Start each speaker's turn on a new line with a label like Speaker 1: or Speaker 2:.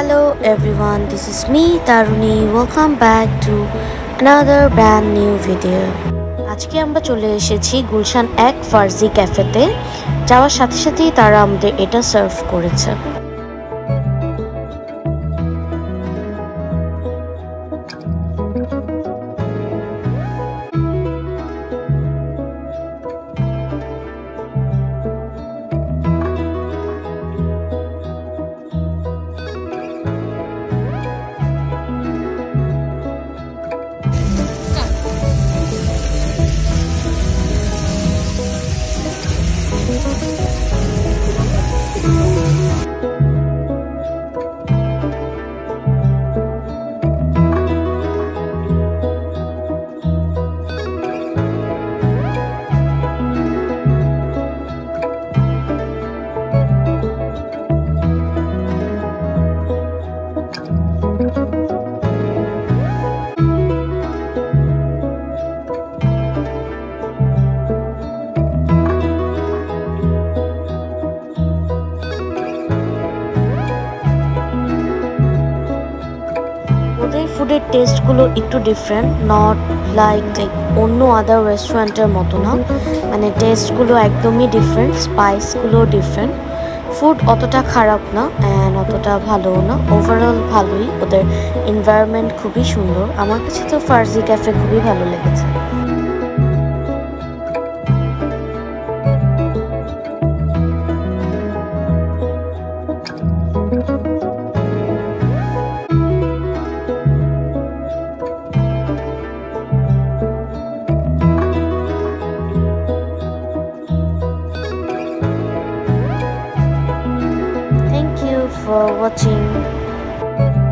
Speaker 1: Hello everyone, this is me Taruni. Welcome back to another brand new video. আজকে আমরা চলে এসেছি গুলশান এক ফার্জি ক্যাফেতে যাওয়ার সাথে সাথেই তারা আমাদের এটা সার্ভ করেছে ওদের ফুডের টেস্টগুলো একটু ডিফারেন্ট নট লাইক লাইক অন্য আদার রেস্টুরেন্টের মতো না। মানে টেস্টগুলো একদমই ডিফারেন্ট স্পাইসগুলো ডিফারেন্ট ফুড অতটা খারাপ না অ্যান্ড অতটা ভালোও না। ওভারঅল ভালোই। ওদের এনভায়রনমেন্ট খুবই সুন্দর। আমার কাছে তো ফার্জি ক্যাফে খুবই ভালো লেগেছে। For watching.